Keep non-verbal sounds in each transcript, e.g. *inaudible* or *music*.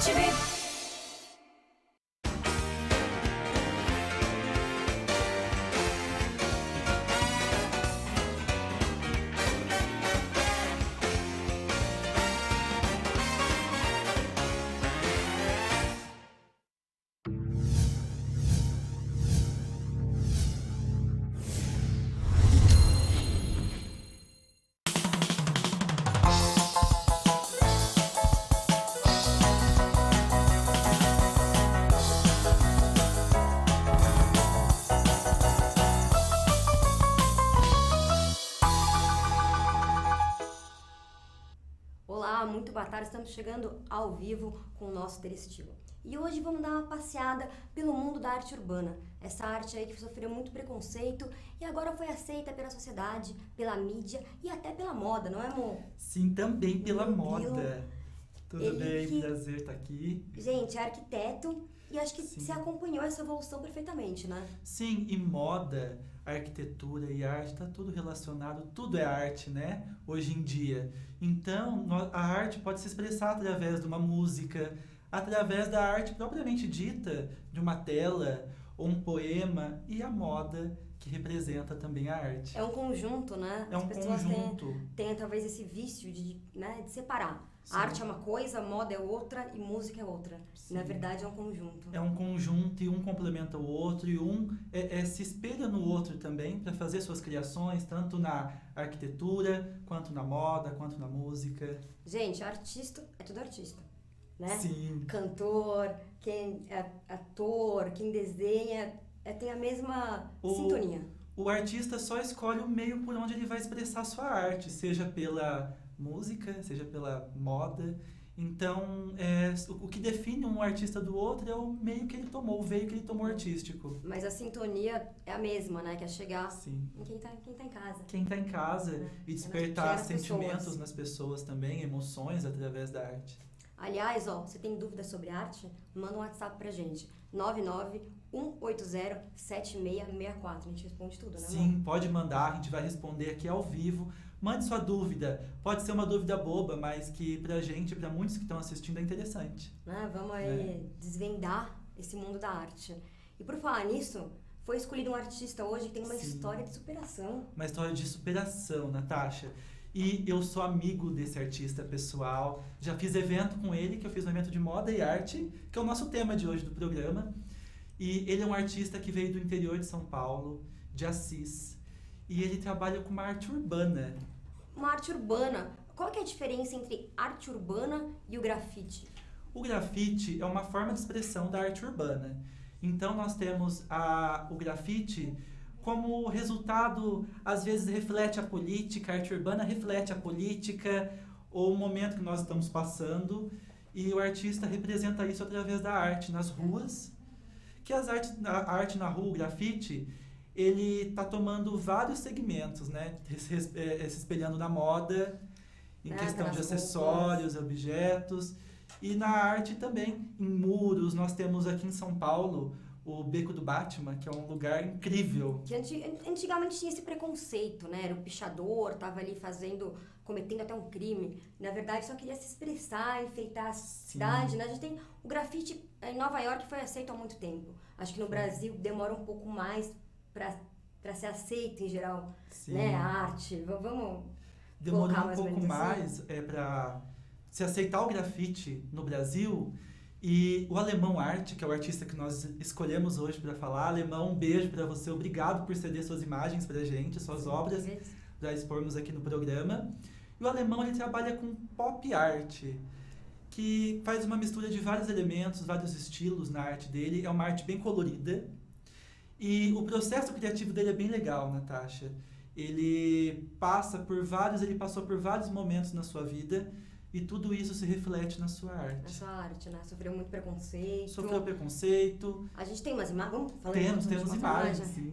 TV. Muito boa tarde. Estamos chegando ao vivo com o nosso Ter Estilo. E hoje vamos dar uma passeada pelo mundo da arte urbana. Essa arte aí que sofreu muito preconceito e agora foi aceita pela sociedade, pela mídia e até pela moda, não é, amor? Sim, também pela Meu moda. Tudo Ele bem? que- Prazer estar aqui. Gente, é arquiteto e acho que Sim. se acompanhou essa evolução perfeitamente, né? Sim, e moda, arquitetura e arte, tá tudo relacionado, tudo é arte, né? Hoje em dia. Então, a arte pode se expressar através de uma música, através da arte propriamente dita, de uma tela ou um poema, e a moda que representa também a arte. É um conjunto, né? É As um pessoas têm, conjunto. têm talvez esse vício de, né, de separar. Sim. Arte é uma coisa, moda é outra e música é outra. Sim. Na verdade, é um conjunto. É um conjunto e um complementa o outro e um é, é, se espelha no outro também para fazer suas criações, tanto na arquitetura, quanto na moda, quanto na música. Gente, artista é tudo artista, né? Sim, Cantor, quem é ator, quem desenha, é, tem a mesma O- sintonia. o artista só escolhe o meio por onde ele vai expressar sua arte, seja pela música, seja pela moda. Então, é, o que define um artista do outro é o meio que ele tomou, o veio que ele tomou artístico. Mas a sintonia é a mesma, né? Que é chegar Sim. em quem tá, quem tá em casa. Quem está em casa É, e despertar gera sentimentos pessoas. nas pessoas também, emoções através da arte. Aliás, ó, você tem dúvidas sobre arte? Manda um WhatsApp pra gente. 991807664. A gente responde tudo, né? Sim, pode mandar, a gente vai responder aqui ao vivo. Mande sua dúvida. Pode ser uma dúvida boba, mas que pra gente, pra muitos que estão assistindo, é interessante. Né? Vamos aí desvendar esse mundo da arte. E por falar nisso, foi escolhido um artista hoje que tem uma Sim. história de superação. Uma história de superação, Natasha. E eu sou amigo desse artista pessoal. Já fiz evento com ele, que eu fiz um evento de moda e arte, que é o nosso tema de hoje do programa. E ele é um artista que veio do interior de São Paulo, de Assis. E ele trabalha com uma arte urbana. Uma arte urbana. Qual que é a diferença entre arte urbana e o grafite? O grafite é uma forma de expressão da arte urbana. Então nós temos a, o grafite como resultado, às vezes reflete a política, a arte urbana reflete a política ou o momento que nós estamos passando e o artista representa isso através da arte nas ruas, que as artes, a arte na rua, o grafite, ele está tomando vários segmentos, né? Se, eh, se espelhando na moda, em Ah, questão de acessórios, objetos. E na arte também, em muros, nós temos aqui em São Paulo o Beco do Batman, que é um lugar incrível. Que anti- antigamente tinha esse preconceito, né? Era o pichador, tava ali fazendo, cometendo até um crime. Na verdade, só queria se expressar, enfeitar a cidade, né? A gente tem o grafite em Nova York foi aceito há muito tempo. Acho que no Brasil demora um pouco mais para ser aceito em geral, Sim. né? A arte. Vamos Demorou colocar um pouco assim. mais é, para se aceitar o grafite no Brasil. E o Alemão Arte, que é o artista que nós escolhemos hoje para falar. Alemão, um beijo para você. Obrigado por ceder suas imagens para gente, suas obras. para expormos aqui no programa. E o alemão ele trabalha com pop art, que faz uma mistura de vários elementos, vários estilos na arte dele. É uma arte bem colorida. E o processo criativo dele é bem legal, Natasha. Ele passa por vários, ele passou por vários momentos na sua vida e tudo isso se reflete na sua arte. Essa arte, né? Sofreu muito preconceito. Sofreu preconceito, A gente tem umas imagens. Vamos falar temos, temos imagens, imagem? sim.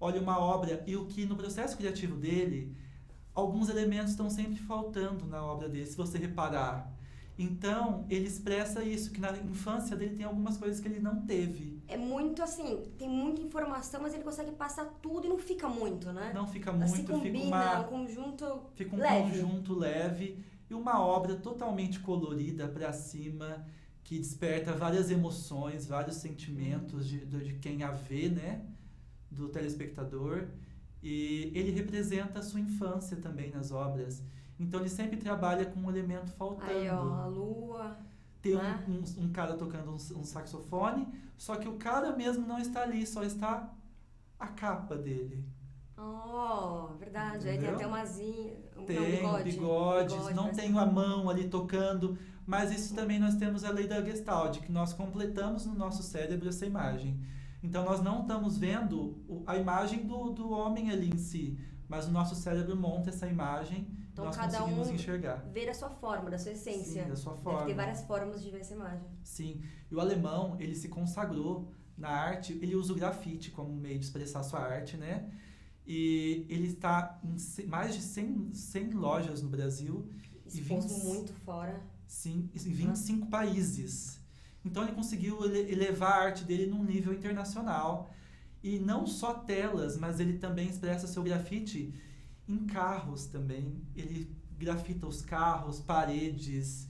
Olha uma obra, e o que no processo criativo dele, alguns elementos estão sempre faltando na obra dele, se você reparar. Então, ele expressa isso, que na infância dele tem algumas coisas que ele não teve. É muito assim, tem muita informação, mas ele consegue passar tudo e não fica muito, né? Não fica Se muito, combina, fica uma um conjunto Fica um leve. conjunto leve e uma obra totalmente colorida para cima, que desperta várias emoções, vários sentimentos de, de quem a vê, né? Do telespectador. E ele representa a sua infância também nas obras. Então ele sempre trabalha com um elemento faltando. Aí, ó, a lua. Tem né? um, um, um cara tocando um, um saxofone, só que o cara mesmo não está ali, só está a capa dele. Oh, verdade. Aí tem Entendeu? até uma asinha. Um, Tem bigode. bigodes, Bigode, não tem a mão ali tocando, mas isso também nós temos a lei da Gestalt, que nós completamos no nosso cérebro essa imagem. Então nós não estamos vendo a imagem do, do homem ali em si, mas o nosso cérebro monta essa imagem Então nós cada um enxergar. ver a sua forma, da sua essência. Sim, da sua Deve forma. ter várias formas de ver essa imagem. Sim, e o alemão, ele se consagrou na arte, ele usa o grafite como meio de expressar sua arte, né? E ele está em mais de 100, 100 lojas no Brasil, E Exposto vinte- muito fora. sim, em 25 países. Então ele conseguiu ele- elevar a arte dele num nível internacional. E não só telas, mas ele também expressa seu grafite em carros também. Ele grafita os carros, paredes.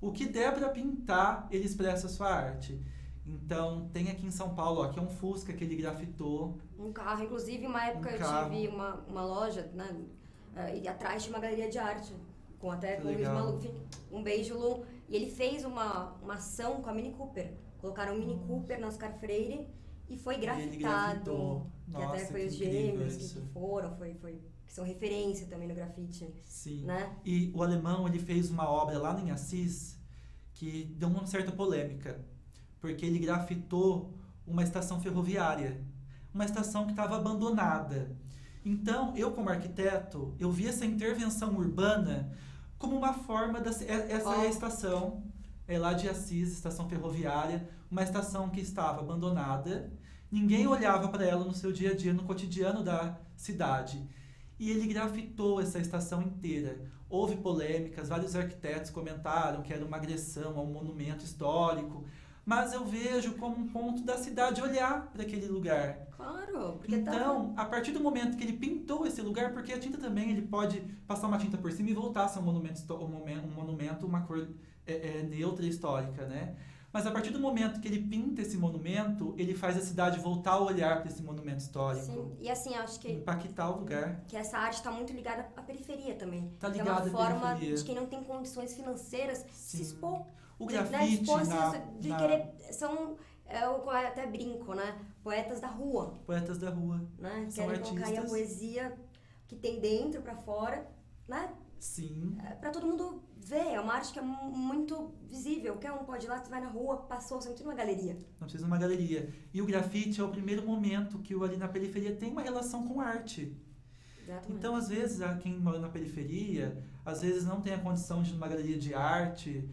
O que der para pintar, ele expressa a sua arte. Então, tem aqui em São Paulo, ó, aqui é um Fusca que ele grafitou. Um carro, inclusive, uma época Um eu carro. tive uma, uma loja, né? eh, e atrás tinha uma galeria de arte, com até Que com o Luiz. Maluf. Um beijo, Lu. E ele fez uma, uma ação com a Mini Cooper. Colocaram um Mini. Cooper na Oscar Freire e foi E ele grafitado. grafitou. que Nossa, até foi os gêmeos que, que foram, foi, foi, que são referência também no grafite, Sim. né? E o alemão ele fez uma obra lá em Assis que deu uma certa polêmica, porque ele grafitou uma estação ferroviária, uma estação que estava abandonada. Então, eu como arquiteto, eu vi essa intervenção urbana como uma forma da é- essa é Ó. a estação é lá de Assis, estação ferroviária, uma estação que estava abandonada. Ninguém olhava para ela no seu dia a dia, no cotidiano da cidade. E ele grafitou essa estação inteira. Houve polêmicas, vários arquitetos comentaram que era uma agressão a um monumento histórico, mas eu vejo como um ponto da cidade olhar para aquele lugar. Claro, porque tá Então, a partir do momento que ele pintou esse lugar, porque a tinta também ele pode passar uma tinta por cima e voltar a ser um monumento, um um monumento uma cor é, é, neutra histórica, né? Mas a partir do momento que ele pinta esse monumento, ele faz a cidade voltar a olhar para esse monumento histórico, Sim, e assim, acho que, impactar o lugar. que essa arte está muito ligada à periferia também. Tá que é ligado uma à forma periferia. de quem não tem condições financeiras se Sim. expor. O né, grafite expor, assim, na, de na querer. São. É, eu até brinco, né? Poetas da rua, poetas da rua. né? São Querem colocar aí a artistas. poesia que tem dentro pra fora, né? Sim, É, Pra todo mundo ver. É uma arte que é mu- muito visível. Qualquer um pode ir lá, você vai na rua, passou, você não precisa de uma galeria. não precisa de uma galeria. E o grafite é o primeiro momento que o ali na periferia tem uma relação com arte. Exatamente. Então, às vezes, quem mora na periferia, às vezes não tem a condição de ir numa galeria de arte,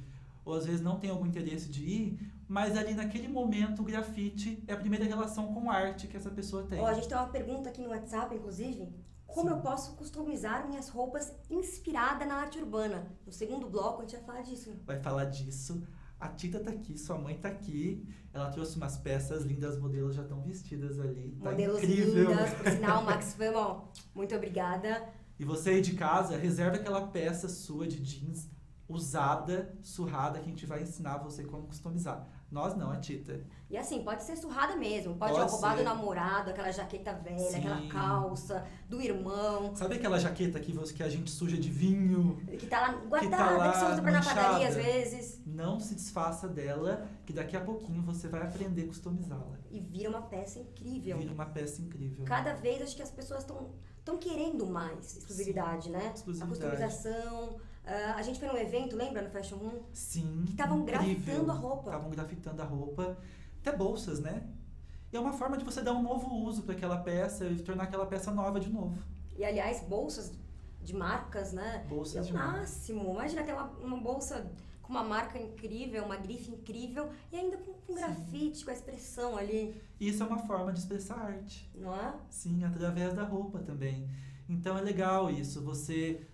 ou às vezes não tem algum interesse de ir, mas ali naquele momento o grafite é a primeira relação com arte que essa pessoa tem. Ó, a gente tem uma pergunta aqui no WhatsApp, inclusive. Como Sim. eu posso customizar minhas roupas inspirada na arte urbana? No segundo bloco a gente vai falar disso. Vai falar disso. A Tita tá aqui, sua mãe tá aqui. Ela trouxe umas peças lindas, as modelos já estão vestidas ali. Tá Modelos incrível. lindas, por sinal, *laughs* Max Fama, muito obrigada. E você aí de casa, reserva aquela peça sua de jeans usada, surrada, que a gente vai ensinar você como customizar. Nós não, a Tita. E assim, pode ser surrada mesmo, pode, Pode ser roubar ser. do namorado, aquela jaqueta velha, Sim. aquela calça, do irmão, Sabe aquela jaqueta que, você, que a gente suja de vinho? que tá lá guardada, tá lá que você usa pra na padaria às vezes, Não se desfaça dela, que daqui a pouquinho você vai aprender a customizá-la. e vira uma peça incrível. Vira uma peça incrível. Cada vez acho que as pessoas estão estão querendo mais exclusividade, né? Exclusividade. A customização. ah, a gente foi num evento, lembra, no Fashion Room? Sim. Que estavam grafitando a roupa. Estavam grafitando a roupa. Até bolsas, né? E é uma forma de você dar um novo uso para aquela peça e tornar aquela peça nova de novo. E aliás, bolsas de marcas, né? É Bolsas o de marca. máximo. Imagina ter uma, uma bolsa com uma marca incrível, uma grife incrível e ainda com, com grafite, com a expressão ali, Isso é uma forma de expressar arte. não é? Sim, através da roupa também. Então é legal isso, você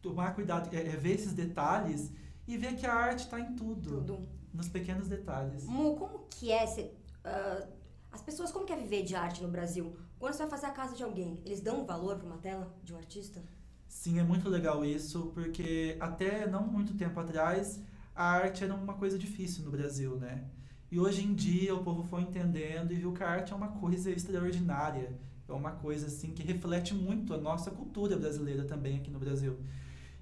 tomar cuidado, é, é ver esses detalhes e ver que a arte está em tudo, Tudo. Nos pequenos detalhes. Mu, como que é ser, ah, as pessoas, como que é viver de arte no Brasil? Quando você vai fazer a casa de alguém, eles dão valor para uma tela de um artista? Sim, é muito legal isso, porque até não muito tempo atrás a arte era uma coisa difícil no Brasil, né? E hoje em dia o povo foi entendendo e viu que a arte é uma coisa extraordinária, é uma coisa assim que reflete muito a nossa cultura brasileira também aqui no Brasil.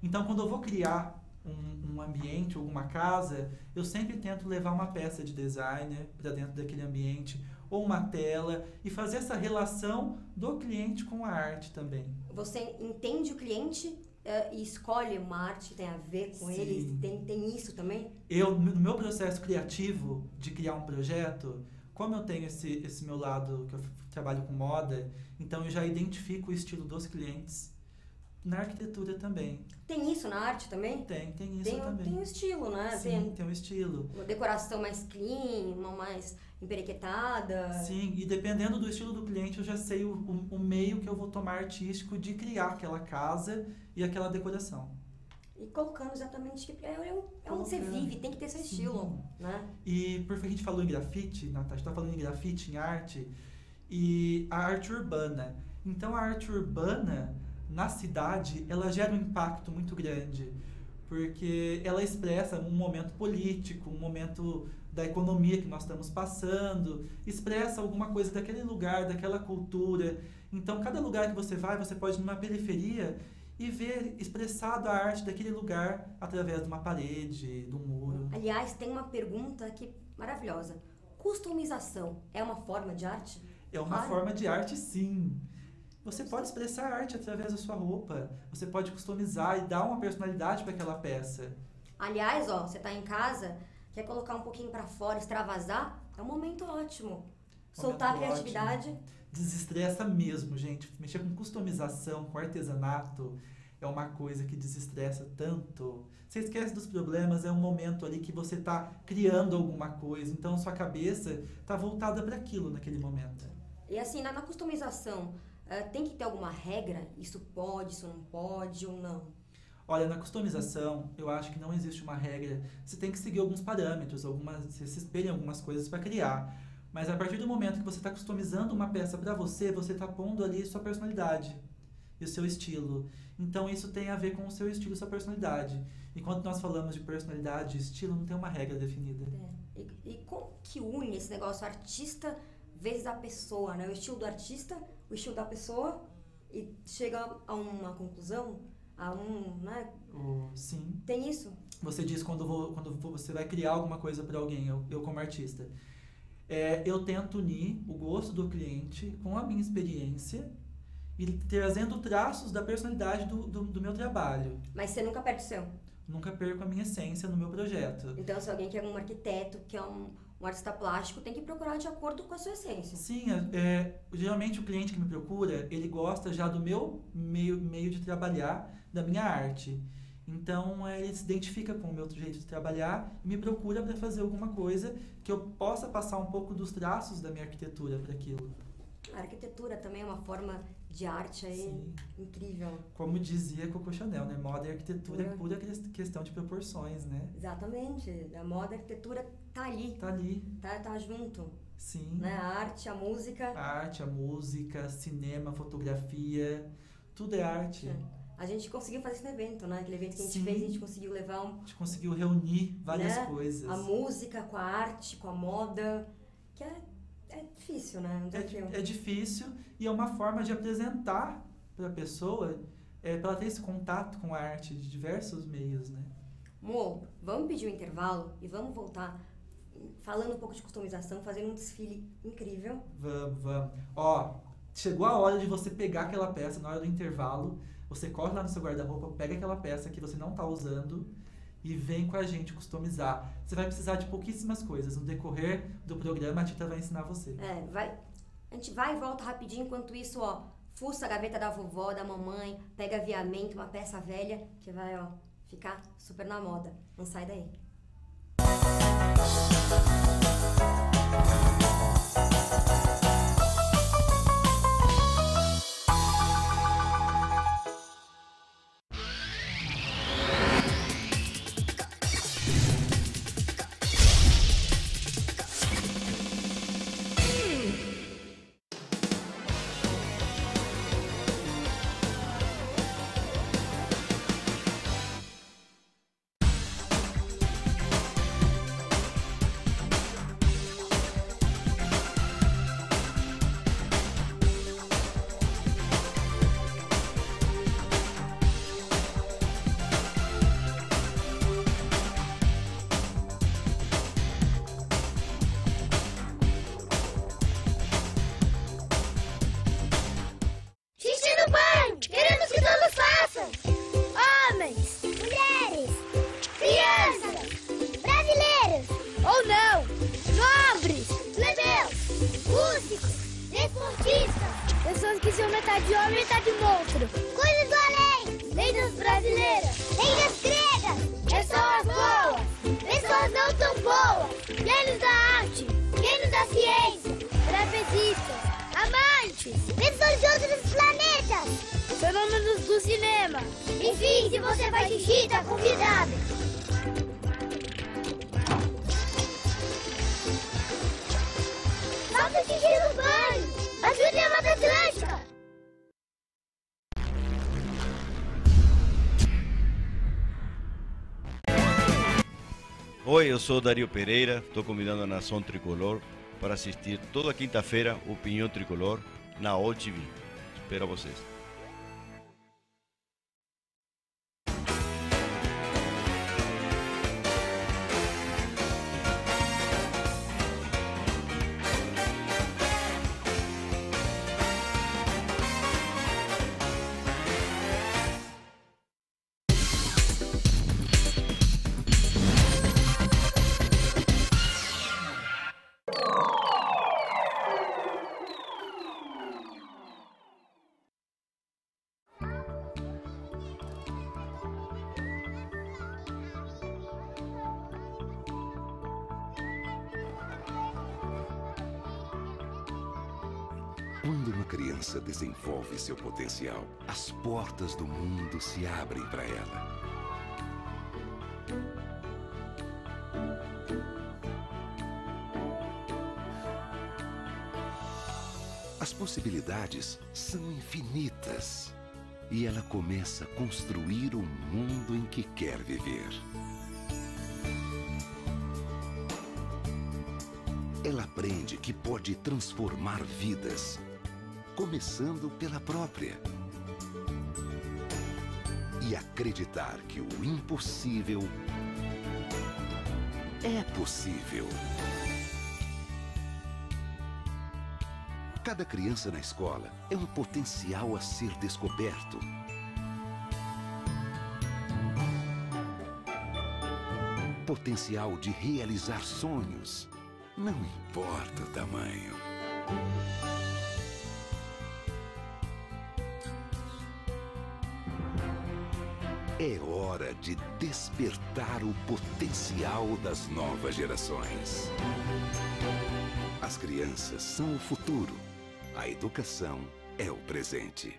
Então, quando eu vou criar um, um ambiente ou uma casa, eu sempre tento levar uma peça de designer para dentro daquele ambiente ou uma tela e fazer essa relação do cliente com a arte também. Você entende o cliente uh, e escolhe uma arte que tem a ver com Sim. ele? Tem, tem isso também? Eu, no meu processo criativo de criar um projeto, como eu tenho esse, esse meu lado que eu trabalho com moda, então eu já identifico o estilo dos clientes na arquitetura também. Tem isso na arte também? Tem, tem isso Tem, também. tem um estilo, né? Sim, Tem tem um estilo. uma decoração mais clean, uma mais emperequetada. Sim, e dependendo do estilo do cliente, eu já sei o, o, o meio que eu vou tomar artístico de criar aquela casa e aquela decoração. E colocando exatamente que é, é, é onde você vive, tem que ter seu Sim. estilo, né? E porque a gente falou em grafite, Natasha, está falando em grafite, em arte, e a arte urbana. Então a arte urbana na cidade, ela gera um impacto muito grande, porque ela expressa um momento político, um momento da economia que nós estamos passando, expressa alguma coisa daquele lugar, daquela cultura. Então cada lugar que você vai, você pode ir numa periferia e ver expressado a arte daquele lugar através de uma parede, de um muro. Aliás, tem uma pergunta aqui maravilhosa. Customização é uma forma de arte? É uma Claro. forma de arte, sim. Você pode expressar arte através da sua roupa. Você pode customizar e dar uma personalidade para aquela peça. Aliás, ó, você tá em casa, quer colocar um pouquinho pra fora, extravasar, é um momento ótimo. Soltar a Momento criatividade. Desestressa mesmo, gente. Mexer com customização, com artesanato, é uma coisa que desestressa tanto. Você esquece dos problemas, é um momento ali que você está criando alguma coisa. Então, sua cabeça está voltada para aquilo naquele momento. E assim, na, na customização, eh, tem que ter alguma regra? Isso pode, isso não pode ou não? Olha, na customização, eu acho que não existe uma regra. Você tem que seguir alguns parâmetros, algumas, você se espelha em algumas coisas para criar. Mas a partir do momento que você está customizando uma peça para você, você está pondo ali sua personalidade e o seu estilo. Então isso tem a ver com o seu estilo e sua personalidade. E quando nós falamos de personalidade e estilo, não tem uma regra definida. É. E, e como que une esse negócio artista vezes a pessoa, né? O estilo do artista, o estilo da pessoa e chega a uma conclusão, a um, né? Sim. Tem isso? Você diz quando, vou, quando você vai criar alguma coisa para alguém, eu, eu como artista. É, eu tento unir o gosto do cliente com a minha experiência e trazendo traços da personalidade do, do, do meu trabalho. Mas você nunca perde o seu. Nunca perco a minha essência no meu projeto. Então, se alguém quer um arquiteto, que é um, um artista plástico, tem que procurar de acordo com a sua essência. Sim, é, é, geralmente o cliente que me procura, ele gosta já do meu meio, meio de trabalhar, da minha arte. Então, é, ele se identifica com o meu jeito de trabalhar e me procura para fazer alguma coisa que eu possa passar um pouco dos traços da minha arquitetura para aquilo. A arquitetura também é uma forma de arte aí Sim. incrível. Como dizia Coco Chanel, né? Moda e arquitetura é Pura. pura ques- questão de proporções, né? Exatamente. A moda, a arquitetura tá ali, Tá ali, tá, tá junto. sim. Né? A arte, a música. A arte, a música, cinema, fotografia, tudo é arte. É. A gente conseguiu fazer esse evento, né? Aquele evento que a gente Sim. fez, a gente conseguiu levar um- A gente conseguiu reunir várias Né? coisas. a música com a arte, com a moda, que é, é difícil, né? Um É, desafio. é difícil e é uma forma de apresentar para a pessoa, é, para ela ter esse contato com a arte de diversos meios, né? Mo, vamos pedir um intervalo e vamos voltar falando um pouco de customização, fazendo um desfile incrível. Vamos, vamos. Ó, chegou a hora de você pegar aquela peça na hora do intervalo, você corre lá no seu guarda-roupa, pega aquela peça que você não está usando e vem com a gente customizar. Você vai precisar de pouquíssimas coisas. No decorrer do programa, a Tita vai ensinar você. É, vai. A gente vai e volta rapidinho, enquanto isso, ó, fuça a gaveta da vovó, da mamãe, pega aviamento, uma peça velha, que vai, ó, ficar super na moda. Não sai daí. pessoas sou Dario Pereira, estou convidando a Nação Tricolor para assistir toda quinta-feira o Pinhão Tricolor na OTV. Espero vocês. Desenvolve seu potencial, as portas do mundo se abrem para ela. As possibilidades são infinitas e ela começa a construir o mundo em que quer viver. Ela aprende que pode transformar vidas, começando pela própria. E acreditar que o impossível é possível. Cada criança na escola é um potencial a ser descoberto. Potencial de realizar sonhos, não importa o tamanho. É hora de despertar o potencial das novas gerações. As crianças são o futuro. A educação é o presente.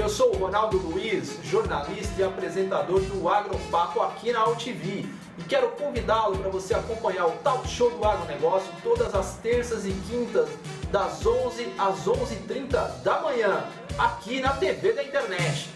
Eu sou o Ronaldo Luiz, jornalista e apresentador do Agropapo aqui na UTV. E quero convidá-lo para você acompanhar o Talk Show do Agronegócio todas as terças e quintas, das 11 às 11h30 da manhã, aqui na TV da internet.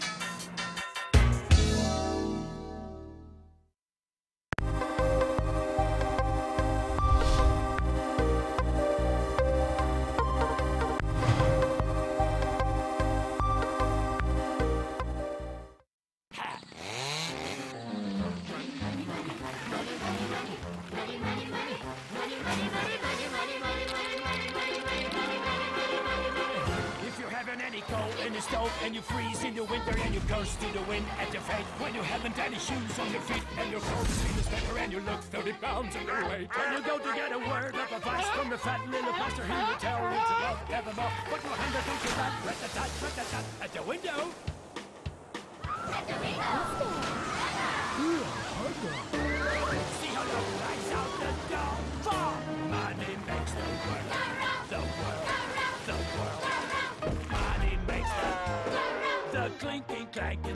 kijken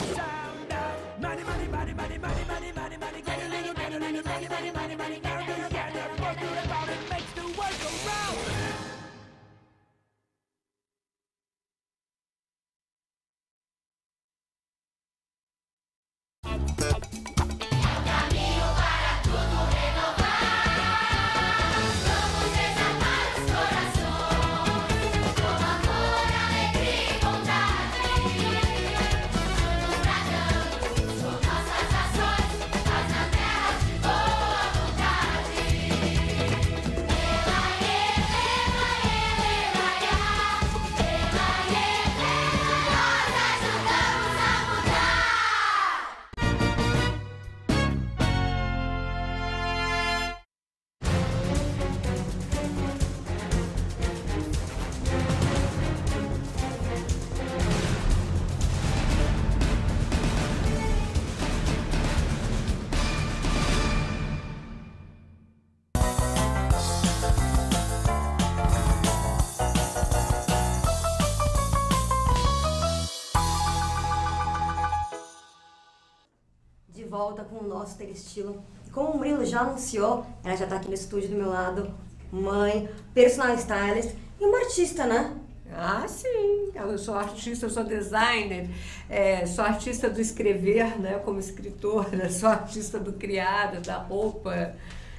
volta com o nosso ter estilo. Como o Murilo já anunciou, ela já tá aqui no estúdio do meu lado, mãe, personal stylist e uma artista, né? Ah, sim. Eu sou artista, eu sou designer, é, sou artista do escrever, né, como escritora, sou artista do criado, da roupa.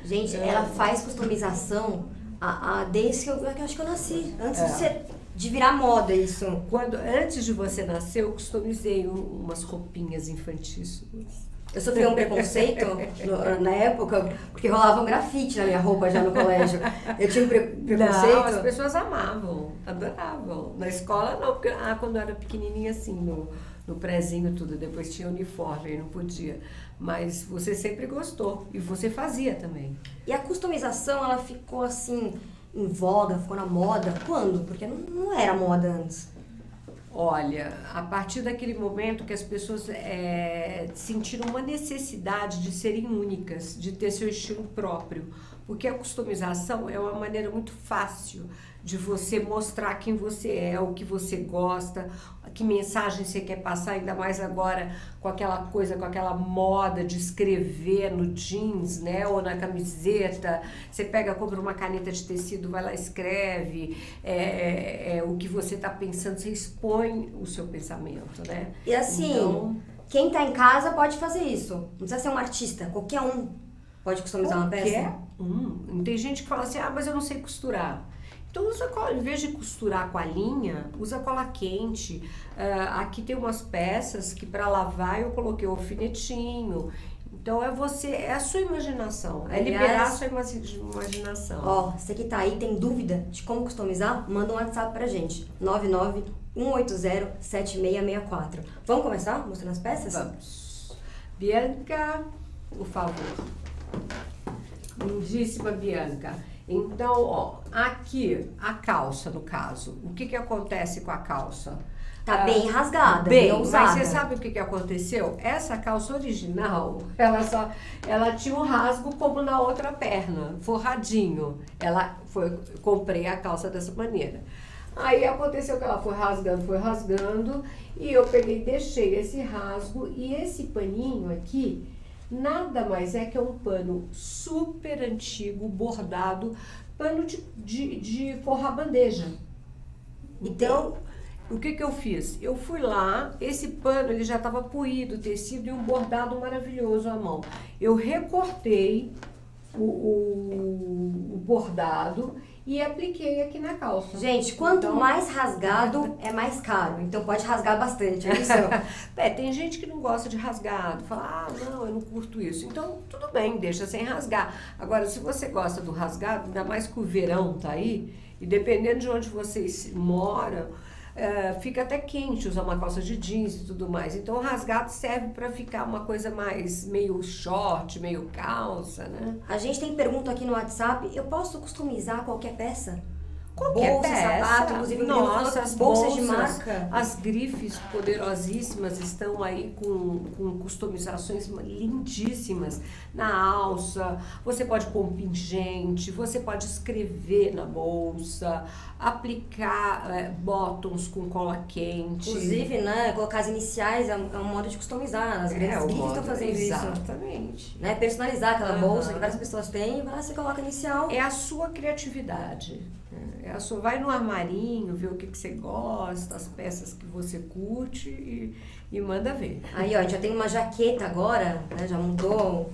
Gente, É. ela faz customização a, a- desde que eu, eu acho que eu nasci, antes É. de, ser, de virar moda isso. Quando, antes de você nascer, eu customizei um- umas roupinhas infantis. Eu sofri um preconceito no- na época, porque rolava um grafite na minha roupa já no colégio. Eu tinha um pre- preconceito. Não, as pessoas amavam, adoravam. Na escola não, porque ah, quando eu era pequenininha assim, no, no prézinho tudo, depois tinha uniforme, aí não podia. Mas você sempre gostou e você fazia também. E a customização, ela ficou assim, em voga, ficou na moda. Quando? Porque não, não era moda antes. Olha, a partir daquele momento que as pessoas eh, sentiram uma necessidade de serem únicas, de ter seu estilo próprio, porque a customização é uma maneira muito fácil de você mostrar quem você é, o que você gosta, que mensagem você quer passar, ainda mais agora com aquela coisa, com aquela moda de escrever no jeans, né, ou na camiseta. Você pega, compra uma caneta de tecido, vai lá, escreve é, é, é, o que você está pensando, você expõe o seu pensamento, né? E assim, Então, quem tá em casa pode fazer isso. Não precisa ser um artista, qualquer um pode customizar uma peça. Qualquer um. Tem gente que fala assim, ah, mas eu não sei costurar. Então usa cola, em vez de costurar com a linha, usa cola quente. Ah, aqui tem umas peças que para lavar eu coloquei o alfinetinho. Então é você, é a sua imaginação, é Aliás- liberar a sua imagi- imaginação. Ó, você que tá aí tem dúvida de como customizar, manda um WhatsApp pra gente. 991807664. Vamos começar mostrando as peças? Vamos. Bianca, por favor. Lindíssima Bianca. Então, ó, aqui a calça, no caso. O que que acontece com a calça? Tá Ah, bem rasgada, Bem, bem mas ousada. você sabe o que, que aconteceu? Essa calça original, *laughs* ela só, ela tinha um rasgo como na outra perna, forradinho. Ela foi, comprei a calça dessa maneira. Aí aconteceu que ela foi rasgando, foi rasgando, e eu peguei, deixei esse rasgo e esse paninho aqui nada mais é que um pano super antigo, bordado, pano de, de, de forrar bandeja. Então, o que, que eu fiz? Eu fui lá, esse pano ele já estava poído, tecido e um bordado maravilhoso à mão. Eu recortei o, o- o bordado e apliquei aqui na calça. Gente, quanto Então- mais rasgado, é mais caro. Então pode rasgar bastante, é isso? *laughs* É, tem gente que não gosta de rasgado, fala, ah, não, eu não curto isso. Então, tudo bem, deixa sem rasgar. Agora, se você gosta do rasgado, ainda mais que o verão tá aí, e dependendo de onde vocês moram, eh, fica até quente usar uma calça de jeans e tudo mais. Então, o rasgado serve para ficar uma coisa mais meio short, meio calça, né? A gente tem pergunta aqui no WhatsApp. Eu posso customizar qualquer peça? Qualquer bolsa, peça. sapato, inclusive Nossa, as bolsas, de bolsas, marca. As grifes poderosíssimas estão aí com, com customizações lindíssimas na alça. Você pode pôr um pingente, você pode escrever na bolsa, aplicar bottoms com cola quente. Inclusive, né, colocar as iniciais é um, é um modo de customizar. As grandes É, o grifes estão fazendo isso. Exatamente. Né? Personalizar aquela Aham. bolsa que várias pessoas têm, vai lá, você coloca a inicial. É a sua criatividade. É a sua, vai no armarinho, vê o que, que você gosta, as peças que você curte e, e manda ver. Aí, ó, a gente já tem uma jaqueta agora, né? Já montou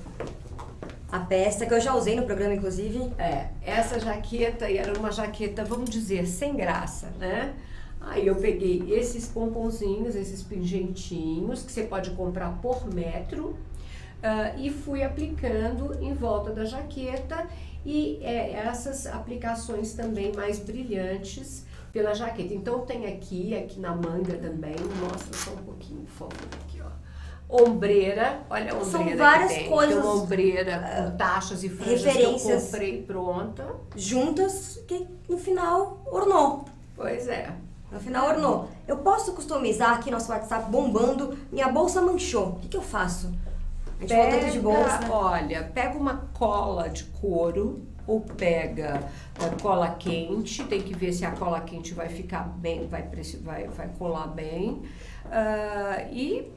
a peça, que eu já usei no programa, inclusive. É, essa jaqueta e era uma jaqueta, vamos dizer, sem graça, né? Aí eu peguei esses pomponzinhos, esses pingentinhos, que você pode comprar por metro, ah, e fui aplicando em volta da jaqueta e é, essas aplicações também mais brilhantes pela jaqueta. Então tem aqui, aqui na manga também, mostra só um pouquinho, por favor, aqui, ó. Ombreira, olha a São ombreira várias que tem. coisas, Tem uma ombreira com taxas e franjas que eu comprei pronta. Juntas, que no final ornou. Pois é. No final ornou. Eu posso customizar aqui nosso WhatsApp bombando, minha bolsa manchou. O que, que eu faço? A gente tanto de bolsa. né? Olha, pega uma cola de couro ou pega eh, cola quente, tem que ver se a cola quente vai ficar bem, vai, vai, vai colar bem. ah, e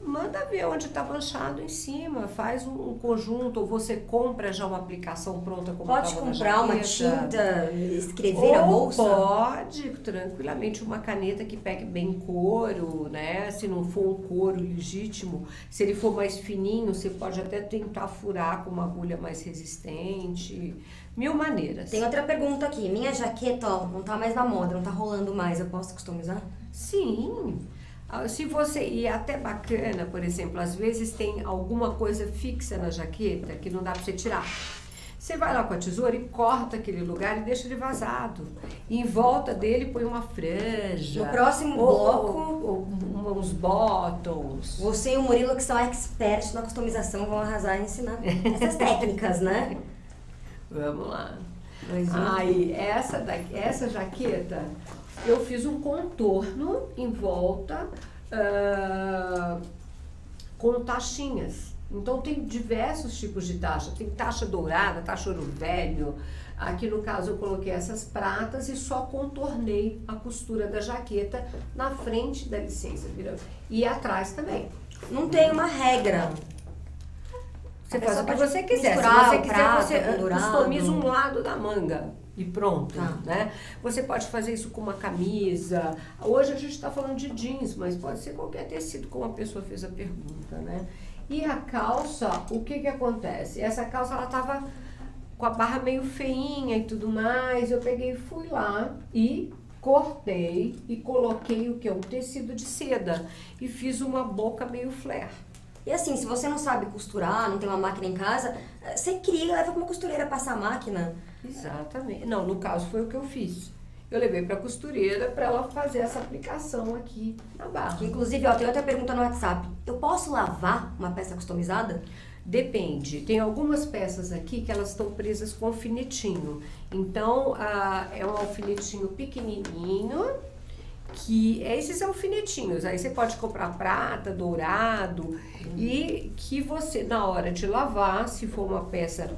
manda ver onde está manchado em cima, faz um, um conjunto, ou você compra já uma aplicação pronta como Pode comprar uma tinta, escrever a Ou bolsa? pode, tranquilamente, uma caneta que pegue bem couro, né? Se não for um couro legítimo, se ele for mais fininho, você pode até tentar furar com uma agulha mais resistente. Mil maneiras. Tem outra pergunta aqui. Minha jaqueta, ó, não tá mais na moda, não tá rolando mais. Eu posso customizar? Sim. Ah, Se você. E é até bacana, por exemplo, às vezes tem alguma coisa fixa na jaqueta que não dá para você tirar. Você vai lá com a tesoura e corta aquele lugar e deixa ele vazado. E em volta dele põe uma franja. No próximo bloco- ou- ou uns bottoms. Você e o Murilo, que são experts na customização, vão arrasar e ensinar essas *laughs* técnicas, né? Vamos lá. Aí, essa, daqui, essa jaqueta, eu fiz um contorno em volta ah, com taxinhas. Então, tem diversos tipos de taxa. Tem taxa dourada, taxa ouro velho. Aqui, no caso, eu coloquei essas pratas e só contornei a costura da jaqueta na frente da licença. E atrás também. Não tem uma regra. Você A faz o que você quiser. Se você quiser, prato você customiza um lado da manga e pronto, Tá. né? Você pode fazer isso com uma camisa. Hoje a gente está falando de jeans, mas pode ser qualquer tecido, como a pessoa fez a pergunta, né? E a calça, o que que acontece? Essa calça, ela tava com a barra meio feinha e tudo mais. Eu peguei fui lá e cortei e coloquei o que? Um tecido de seda. E fiz uma boca meio flare. E assim, se você não sabe costurar, não tem uma máquina em casa, eh, você cria, leva pra uma costureira passar a máquina. Exatamente. Não, no caso foi o que eu fiz. Eu levei para a costureira para ela fazer essa aplicação aqui na barra. Inclusive, ó, tem outra pergunta no WhatsApp. Eu posso lavar uma peça customizada? Depende. Tem algumas peças aqui que elas estão presas com alfinetinho. Então, ah, é um alfinetinho pequenininho, que esses alfinetinhos. Aí você pode comprar prata, dourado, e que você, na hora de lavar, se for uma peça,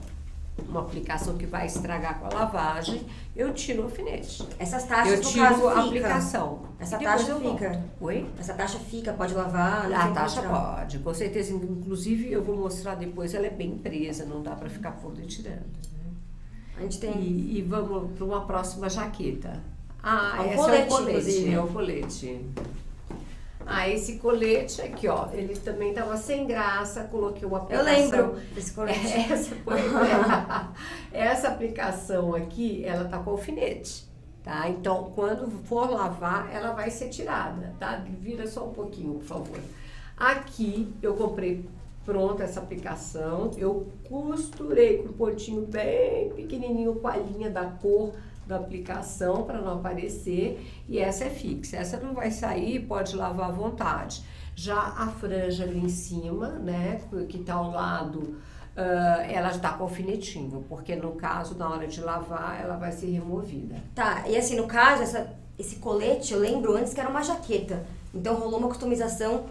uma aplicação que vai estragar com a lavagem, eu tiro o alfinete. Essas taxas, eu tiro caso, a aplicação. Essa taxa volto. fica. Oi? Essa taxa fica, pode lavar, A taxa pode, com certeza. Inclusive, eu vou mostrar depois, ela é bem presa, não dá para ficar pondo e tirando. A gente tem... E, e vamos para uma próxima jaqueta. Ah, É um esse colete, é o colete. inclusive. É o colete. Ah, esse colete aqui, ó, ele também tava sem graça, coloquei uma Eu aplicação. lembro desse *laughs* colete. Essa, foi, *laughs* essa aplicação aqui, ela tá com alfinete, tá? Então, quando for lavar, ela vai ser tirada, tá? Vira só um pouquinho, por favor. Aqui, eu comprei pronta essa aplicação, eu costurei com um pontinho bem pequenininho com a linha da cor da aplicação para não aparecer e essa é fixa. Essa não vai sair, pode lavar à vontade. Já a franja ali em cima, né, que está ao lado, ah, ela está com alfinetinho, porque no caso, na hora de lavar, ela vai ser removida. Tá, e assim, no caso, essa, esse colete, eu lembro antes que era uma jaqueta. Então rolou uma customização.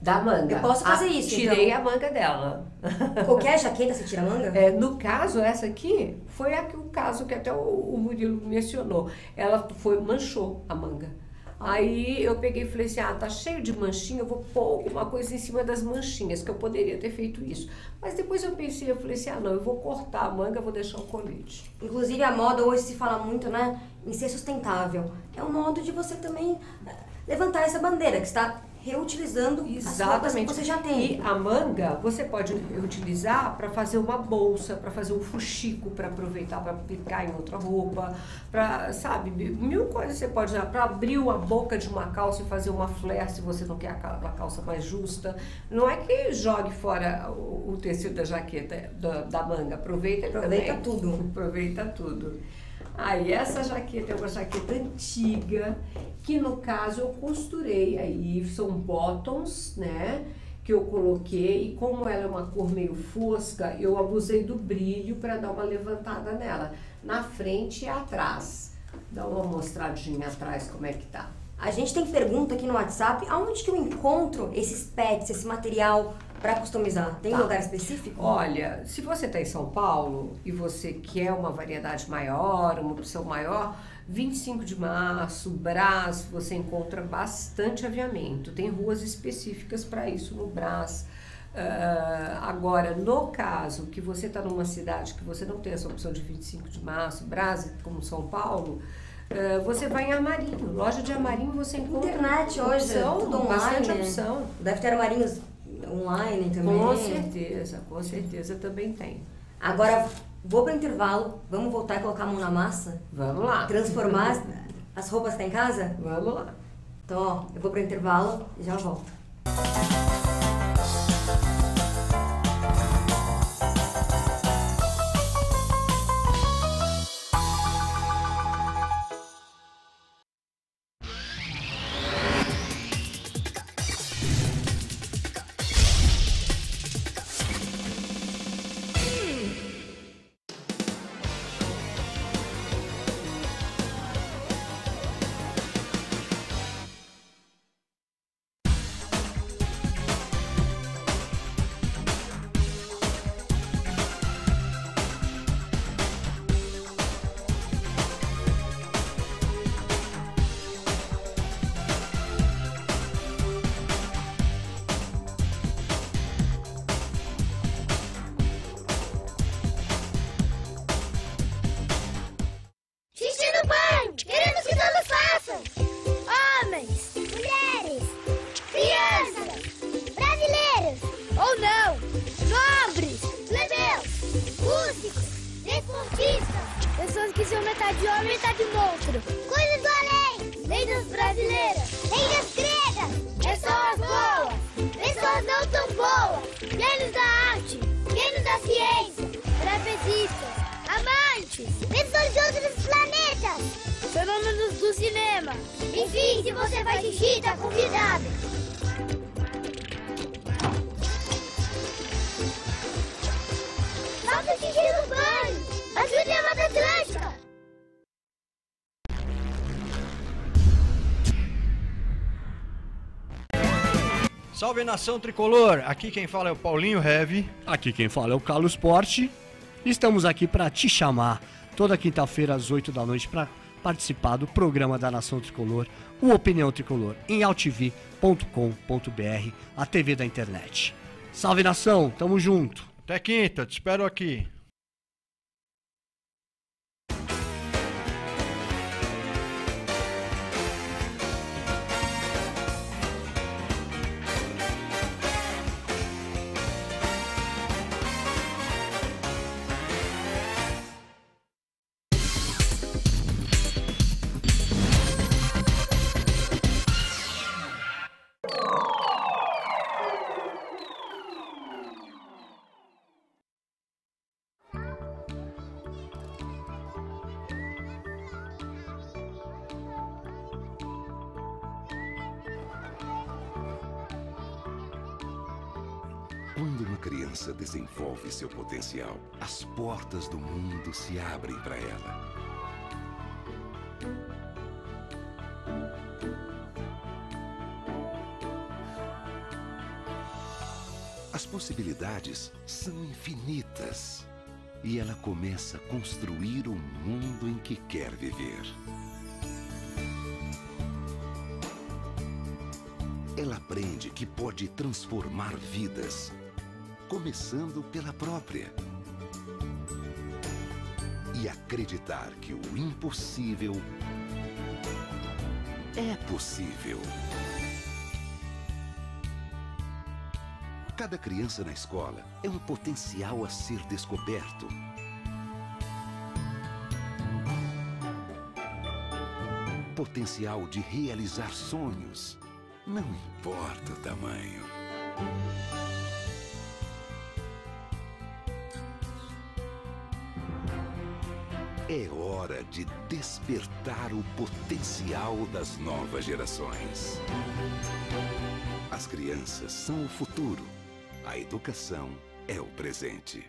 Da manga. Eu posso fazer Ah, isso, Tirei então? a manga dela. *laughs* Qualquer jaqueta você tira a manga? É, no caso, essa aqui foi a o caso que até o, o Murilo mencionou. Ela foi, manchou a manga. Aí eu peguei e falei assim, ah, tá cheio de manchinha, eu vou pôr alguma coisa em cima das manchinhas, que eu poderia ter feito isso. Mas depois eu pensei, eu falei assim, ah não, eu vou cortar a manga, vou deixar o colete. Inclusive a moda hoje se fala muito, né, em ser sustentável. É um modo de você também eh, levantar essa bandeira que está reutilizando as roupas que você já tem. E a manga você pode utilizar para fazer uma bolsa, para fazer um fuxico, para aproveitar para aplicar em outra roupa, para, sabe, mil coisas você pode usar, para abrir a boca de uma calça e fazer uma flare se você não quer aquela calça mais justa. Não é que jogue fora o, o tecido da jaqueta, da, da manga, aproveita Aproveita também. tudo. *laughs* Aproveita tudo. Aí essa jaqueta é uma jaqueta antiga, que no caso eu costurei aí, são bottoms, né? Que eu coloquei, e como ela é uma cor meio fosca, eu abusei do brilho para dar uma levantada nela, na frente e atrás. Dá uma mostradinha atrás como é que tá. A gente tem pergunta aqui no WhatsApp, aonde que eu encontro esses pets, esse material para customizar? Tem Tá. lugar específico? Olha, se você está em São Paulo e você quer uma variedade maior, uma opção maior, 25 de março, Brás, você encontra bastante aviamento. Tem ruas específicas para isso no Brás. Ah, agora, no caso que você está numa cidade que você não tem essa opção de 25 de março, Brás, como São Paulo, ah, você vai em Armarinho. Loja de Armarinho você encontra Internet hoje, opção, tudo bastante online. opção. Deve ter armarinhos online também. Com certeza, com certeza também tem. Agora, vou para intervalo, vamos voltar e colocar a mão na massa? Vamos lá. Transformar as, *laughs* as roupas que tá em casa? Vamos lá. Então, ó, eu vou para intervalo e já volto. Banho! Ajude a Mata Atlântica! Salve nação tricolor! Aqui quem fala é o Paulinho Heavy. Aqui quem fala é o Carlos Porte. Estamos aqui para te chamar toda quinta-feira às 8 da noite para participar do programa da Nação Tricolor, o Opinião Tricolor, em altv.com.br, a TV da internet. Salve nação, tamo junto. Até quinta, te espero aqui. Mundo se abrem para ela. As possibilidades são infinitas e ela começa a construir o mundo em que quer viver. Ela aprende que pode transformar vidas, começando pela própria. Acreditar que o impossível é possível. Cada criança na escola é um potencial a ser descoberto. Potencial de realizar sonhos, não importa o tamanho. É hora de despertar o potencial das novas gerações. As crianças são o futuro. A educação é o presente.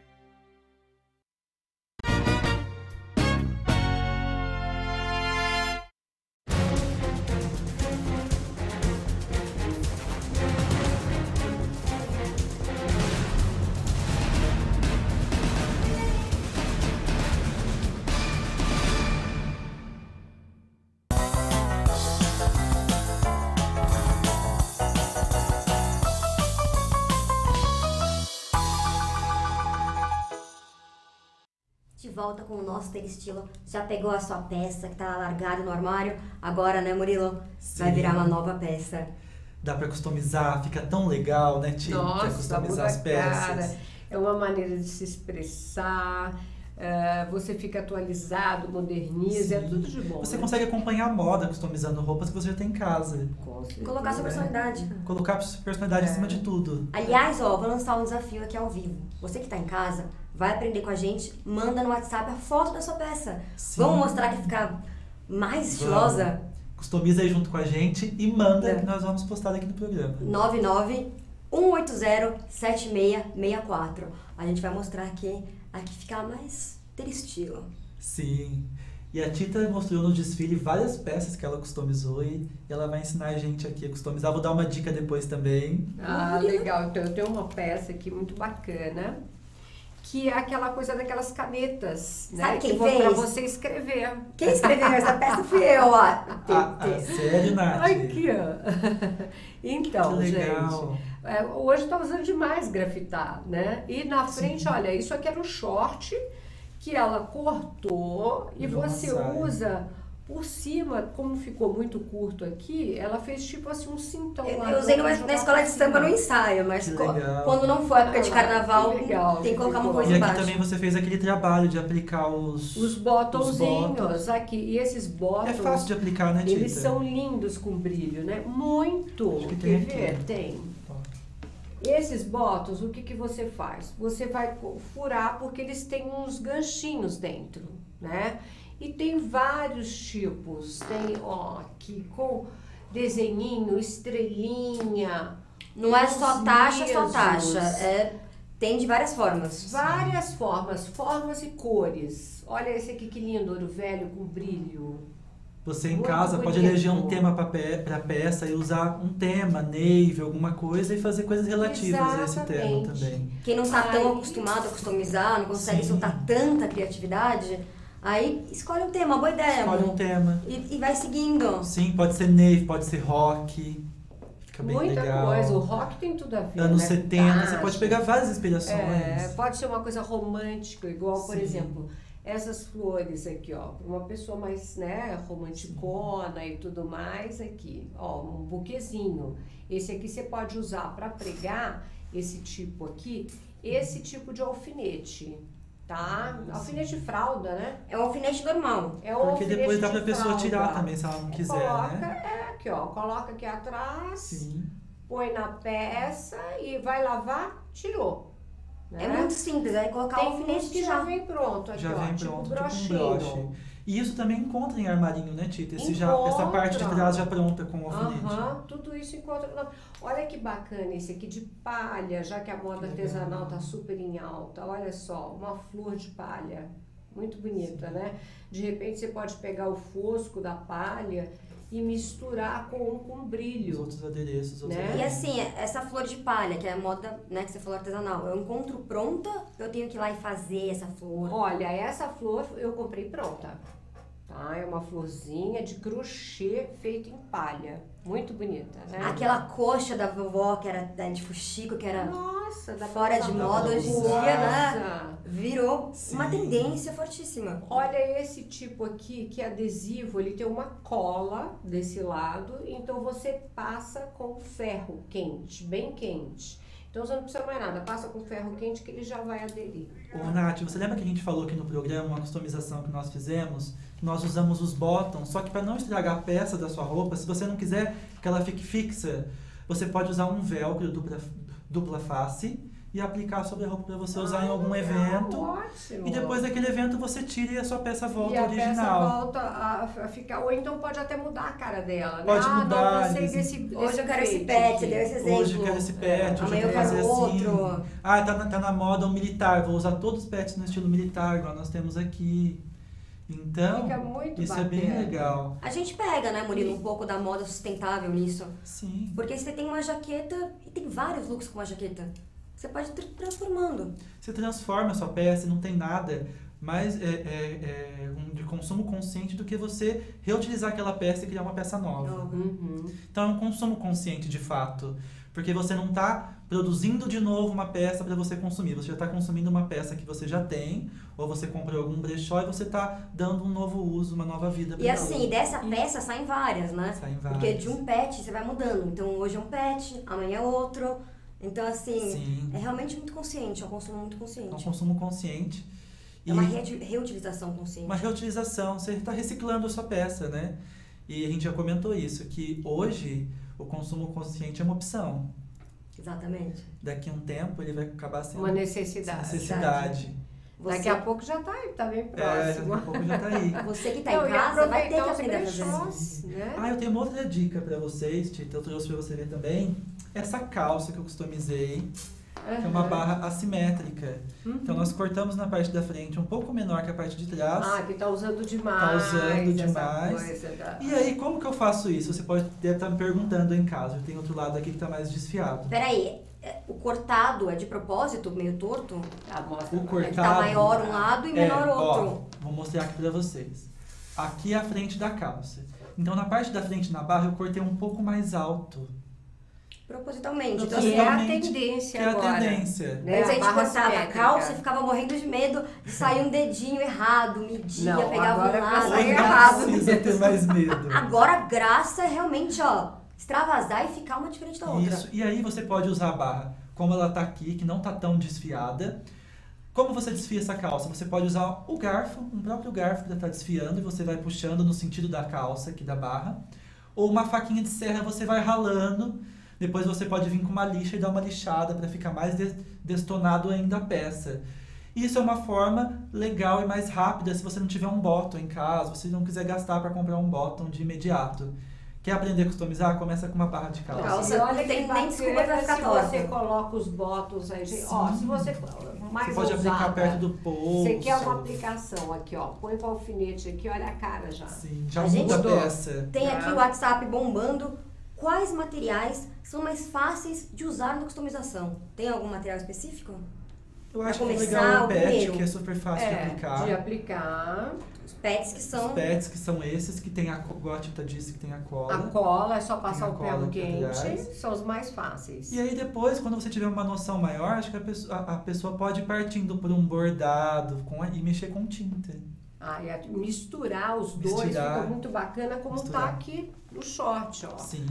Volta com o nosso ter estilo. Já pegou a sua peça que tá largada no armário? Agora, né, Murilo? Vai Sim. virar uma nova peça. Dá pra customizar, fica tão legal, né, Tita? Nossa, customizar as peças. cara. É uma maneira de se expressar. eh, você fica atualizado, moderniza, é Sim. tudo de bom. Você né? consegue acompanhar a moda customizando roupas que você já tem em casa. Com certeza. Colocar sua personalidade. Colocar a sua personalidade É. em cima de tudo. Aliás, ó, vou lançar um desafio aqui ao vivo. Você que tá em casa, vai aprender com a gente, manda no WhatsApp a foto da sua peça. Sim. Vamos mostrar que fica mais estilosa? Customiza aí junto com a gente e manda É. que nós vamos postar aqui no programa. 99 180 7664. A gente vai mostrar aqui, aqui ficar mais ter estilo. Sim. E a Tita mostrou no desfile várias peças que ela customizou e ela vai ensinar a gente aqui a customizar. Vou dar uma dica depois também. Ah, legal. Então, eu tenho uma peça aqui muito bacana, que é aquela coisa daquelas canetas, né? Sabe quem que vão fez? Pra você escrever. Quem escreveu essa peça fui eu, ó. *laughs* Ah, ah, sério, Nath? Aqui, ó. *laughs* Então, que legal. gente, é, hoje tá usando demais grafitar, né? E na frente, olha, isso aqui era um short que ela cortou e uma você usa por cima, como ficou muito curto aqui, ela fez tipo assim um cintão. Eu, lá eu usei numa, na escola de samba no ensaio, mas quando não for época de Ah, carnaval, que legal, tem que colocar uma coisa E aqui embaixo. também você fez aquele trabalho de aplicar os. Os botãozinhos aqui. E esses botões. É fácil de aplicar, né, Tita? Eles são lindos com brilho, né? Muito. Acho que Quer tem ver? aqui. Tem. Esses botões, o que, que você faz? Você vai furar porque eles têm uns ganchinhos dentro, né? E tem vários tipos. Tem, ó, aqui com desenhinho, estrelinha. Não é só taxa, só taxa. É, tem de várias formas. Várias formas, formas e cores. Olha esse aqui que lindo, ouro velho com brilho. Você em Muito casa pode bonito. eleger um tema para pe peça e usar um tema, navy, alguma coisa e fazer coisas relativas a esse tema Exatamente. também. Quem não tá tão acostumado a customizar, não consegue Sim. soltar tanta criatividade, aí escolhe um tema, boa ideia. Escolhe um tema. E, e vai seguindo. Sim, pode ser navy, pode ser rock. Fica bem Muita legal. coisa. O rock tem tudo a ver. Anos né? 70, você pode pegar várias inspirações. É, pode ser uma coisa romântica, igual, por Sim. exemplo, essas flores aqui, ó. Uma pessoa mais, né, romanticona e tudo mais, aqui, ó, um buquezinho. Esse aqui você pode usar para pregar esse tipo aqui, esse tipo de alfinete, tá? Alfinete de fralda, né? É um alfinete normal. É um Porque depois dá pra de pessoa tirar fralda. também, se ela não quiser, coloca, né? É, aqui, ó, coloca aqui atrás, Sim. põe na peça e vai lavar, tirou. Né? É muito simples, aí colocar o Tem alfinete uns que já vem pronto aqui, Já ó, vem tipo pronto, brochinho. tipo um broche. E isso também encontra em armarinho, né, Tita? Esse já, essa parte de trás já pronta com o alfinete. Aham, tudo isso encontra. não. Olha que bacana esse aqui de palha, já que a moda Que artesanal tá super em alta. Olha só, uma flor de palha. Muito bonita, né? De repente você pode pegar o fosco da palha e misturar com, com Os brilho. outros adereços. Outros Né? E adereços. assim, essa flor de palha, que é a moda, né, que você falou artesanal, eu encontro pronta, eu tenho que ir lá e fazer essa flor. Olha, essa flor eu comprei pronta. Tá? É uma florzinha de crochê feita em palha. Muito bonita, né? Aquela coxa da vovó, que era da- de fuxico, que era Nossa, fora de moda hoje em dia, né? Virou Sim. uma tendência fortíssima. Olha esse tipo aqui, que é adesivo, ele tem uma cola desse lado, então você passa com ferro quente, bem quente. Então você não precisa mais nada, passa com ferro quente que ele já vai aderir. Ô, Nath, você lembra que a gente falou aqui no programa, uma customização que nós fizemos? Nós usamos os bottoms, só que para não estragar a peça da sua roupa, se você não quiser que ela fique fixa, você pode usar um velcro dupla, dupla face e aplicar sobre a roupa para você usar em algum evento. Ótimo. E depois daquele evento você tira e a sua peça volta e a original. peça volta a, a ficar, ou então pode até mudar a cara dela. né? Pode ah, mudar, Não, desse, desse Hoje eu quero esse pet, deu esse exemplo. Hoje eu quero esse pet, hoje Amanhã eu quero fazer assim. outro. Ah, tá na, tá na moda o militar, vou usar todos os pets no estilo militar, igual nós temos aqui. Então, Fica muito isso é bem bacana. legal. A gente pega, né, Murilo, um pouco da moda sustentável nisso. Sim. Porque você tem uma jaqueta, e tem vários looks com uma jaqueta. Você pode ir tra- transformando. Você transforma a sua peça e não tem nada mais é, é, é, um de consumo consciente do que você reutilizar aquela peça e criar uma peça nova. Uhum. Então é um consumo consciente de fato. Porque você não está produzindo de novo uma peça para você consumir. Você já está consumindo uma peça que você já tem, ou você comprou algum brechó e você está dando um novo uso, uma nova vida para E assim, dessa peça saem várias, né? Saem Porque várias. de um pet você vai mudando. Então hoje é um pet, amanhã é outro. Então, assim, Sim. é realmente muito consciente, é um consumo muito consciente. É um consumo consciente. É uma reu- reutilização consciente. Uma reutilização, você está reciclando a sua peça, né? E a gente já comentou isso, que hoje o consumo consciente é uma opção. Exatamente. Daqui a um tempo ele vai acabar sendo Uma necessidade. necessidade. Daqui a pouco já tá, tá bem É, próximo. daqui a pouco já tá aí. *laughs* Você que tá Não, em casa vai ter que aprender a fazer isso. né? Ah, eu tenho uma outra dica pra vocês, Tita, eu trouxe pra você ver também. Essa calça que eu customizei, que é uma barra assimétrica. Uhum. Então nós cortamos na parte da frente um pouco menor que a parte de trás. Ah, que tá usando demais. Tá usando demais. da- E aí, como que eu faço isso? Você pode deve estar me perguntando em casa. Eu tenho outro lado aqui que tá mais desfiado. Peraí, é, o cortado é de propósito, meio torto? Ah, mostra. O cortado. Tá maior um lado e menor é, ó, outro. vou mostrar aqui pra vocês. Aqui é a frente da calça. Então, na parte da frente na barra, eu cortei um pouco mais alto. Propositalmente. Então, Que é a tendência que é a agora. tendência. Né? Antes a gente cortava a calça e ficava morrendo de medo de sair um dedinho errado, media, Não, pegava agora um lado. Hoje errado não precisa ter mais medo. Agora a graça é realmente, ó, extravasar e ficar uma diferente da outra. Isso. E aí você pode usar a barra como ela tá aqui, que não tá tão desfiada. Como você desfia essa calça? Você pode usar o garfo, um próprio garfo que está desfiando, e você vai puxando no sentido da calça, aqui da barra. Ou uma faquinha de serra, você vai ralando. Depois você pode vir com uma lixa e dar uma lixada para ficar mais des- destonado ainda a peça. Isso é uma forma legal e mais rápida se você não tiver um bottom em casa, se não quiser gastar para comprar um bottom de imediato. Quer aprender a customizar? Começa com uma barra de calça. Calça, E olha tem nem desculpa pra ficar se torta. você coloca os botões aí, gente. Ó, se você mais Você pode aplicar ousada, perto do pulso. Você quer uma aplicação aqui, ó. Põe com o alfinete aqui, olha a cara já. Sim, já A muda gente a mudou. peça. Tem aqui o WhatsApp bombando. Quais materiais são mais fáceis de usar na customização? Tem algum material específico? Eu acho que é legal o pet, que é super fácil de aplicar. de aplicar. Os pets que são. Os pets, que são esses, que tem a co- igual a Tita disse, que tem a cola. A cola, é só passar o cola pelo aqui quente. São os mais fáceis. E aí depois, quando você tiver uma noção maior, acho que a pessoa, a, a pessoa pode ir partindo por um bordado com e mexer com tinta. Ah, e misturar os dois Misturar. fica muito bacana, como Misturar. tá aqui no short, ó. Sim.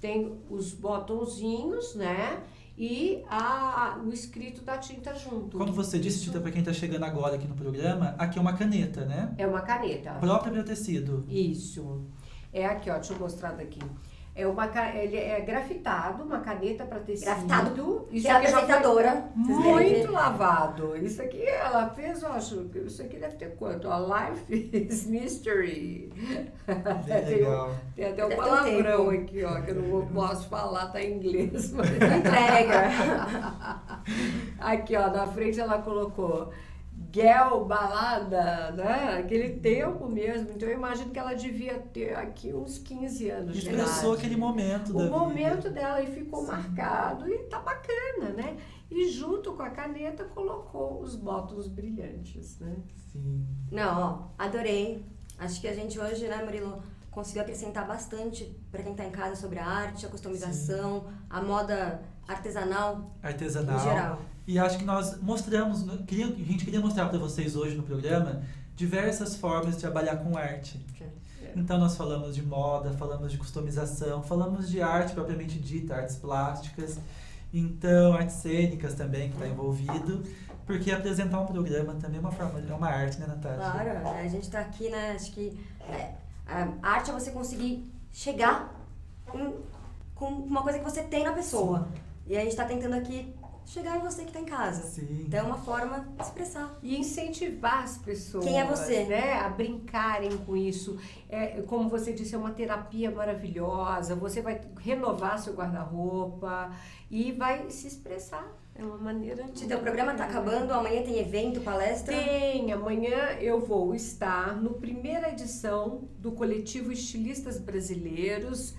Tem os botãozinhos, né? E a, o escrito da tinta junto. Como você disse, Tita, pra quem tá chegando agora aqui no programa, aqui é uma caneta, né? É uma caneta. Própria para tecido. Isso. É aqui, ó, deixa eu mostrar daqui. É uma ele é grafitado, uma caneta para tecido. Grafitado, Isso que é apresentadora. Muito lavado. Isso aqui ela fez, eu acho, que isso aqui deve ter quanto? A Life is Mystery. *laughs* Tem um- legal. Tem até um um palavrão tempo. aqui, ó, que eu não posso falar, tá em inglês. Mas... Entrega. *laughs* Aqui, ó, na frente ela colocou Gel balada, né? Aquele tempo mesmo. Então eu imagino que ela devia ter aqui uns 15 anos de Expressou aquele momento da O vida. momento dela e ficou marcado e tá bacana, né? E junto com a caneta colocou os botões brilhantes, né? Sim. Não, ó, adorei. Acho que a gente hoje, né, Murilo, conseguiu acrescentar bastante para quem tá em casa sobre a arte, a customização, a moda artesanal Artesanal. em geral. E acho que nós mostramos, queria, a gente queria mostrar para vocês hoje no programa diversas formas de trabalhar com arte. Então nós falamos de moda, falamos de customização, falamos de arte propriamente dita, artes plásticas, então artes cênicas também que está envolvido, porque apresentar um programa também é uma forma, é uma arte, né, Natália? Claro, né, a gente tá aqui, né? Acho que é, a arte é você conseguir chegar em- com uma coisa que você tem na pessoa. E a gente tá tentando aqui chegar em você que tá em casa. Sim. Então é uma forma de expressar. E incentivar as pessoas Quem é você? Né, a brincarem com isso. É, como você disse, é uma terapia maravilhosa. Você vai renovar seu guarda-roupa e vai se expressar. É uma maneira de. Tita, o programa tá acabando, amanhã tem evento, palestra. Tem, amanhã eu vou estar no primeira edição do coletivo Estilistas Brasileiros.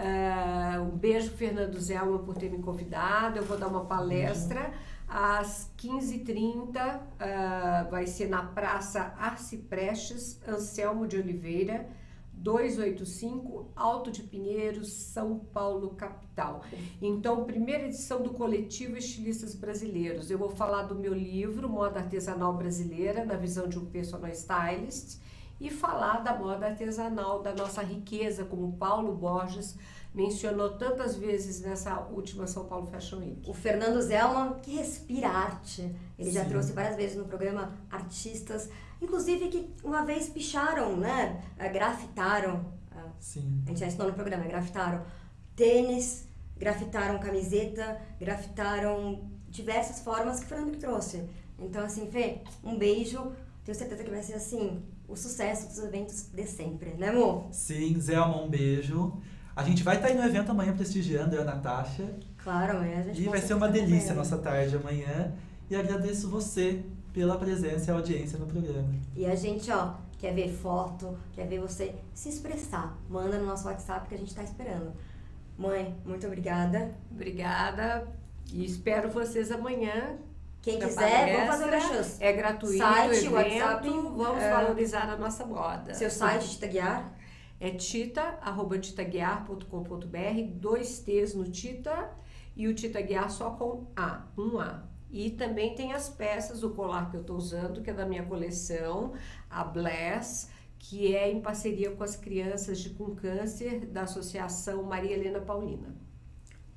Ah, um beijo, Fernando Zelma, por ter me convidado. Eu vou dar uma palestra às 15h30. ah, vai ser na Praça Arciprestes, Anselmo de Oliveira, 285, Alto de Pinheiros, São Paulo, capital. Então, primeira edição do coletivo Estilistas Brasileiros. Eu vou falar do meu livro, Moda Artesanal Brasileira, na visão de um personal stylist, e falar da moda artesanal, da nossa riqueza, como Paulo Borges mencionou tantas vezes nessa última São Paulo Fashion Week. O Fernando Zelman, que respira arte. Ele já Sim. trouxe várias vezes no programa artistas, inclusive que uma vez picharam, né? eh, Grafitaram. ah, Sim. A gente já ensinou no programa, grafitaram tênis, grafitaram camiseta, grafitaram diversas formas que o Fernando que trouxe. Então, assim, Fê, um beijo. Tenho certeza que vai ser, assim, o sucesso dos eventos de sempre, né, amor? Sim, Zelma, um beijo. A gente vai estar aí no evento amanhã prestigiando eu e a Natasha. Claro, amanhã a gente E vai ser uma delícia a acompanha. nossa tarde amanhã. E agradeço você pela presença e audiência no programa. E a gente, ó, quer ver foto, quer ver você se expressar. Manda no nosso WhatsApp que a gente tá esperando. Mãe, muito obrigada. Obrigada e espero vocês amanhã. Quem quiser, vamos fazer palestra. merchans. É gratuito, Site, evento, WhatsApp, vamos é, valorizar a nossa moda. Seu site, Tita Guiar. É tita, arroba titaguiar.com.br, dois T's no Tita e o Tita Guiar só com A, um A. E também tem as peças, o colar que eu estou usando, que é da minha coleção, a Bless, que é em parceria com as crianças de com câncer da Associação Maria Helena Paulina.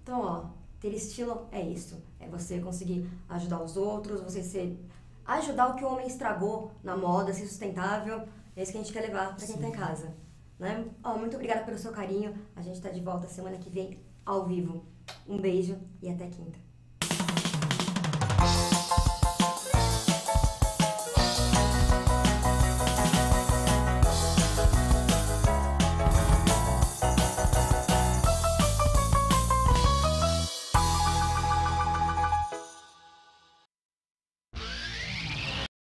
Então, ó, ter estilo é isso. É você conseguir ajudar os outros, você ser. ajudar o que o homem estragou na moda, ser sustentável. É isso que a gente quer levar pra quem tá em casa. Né? Ó, muito obrigada pelo seu carinho. A gente tá de volta semana que vem, ao vivo. Um beijo e até quinta.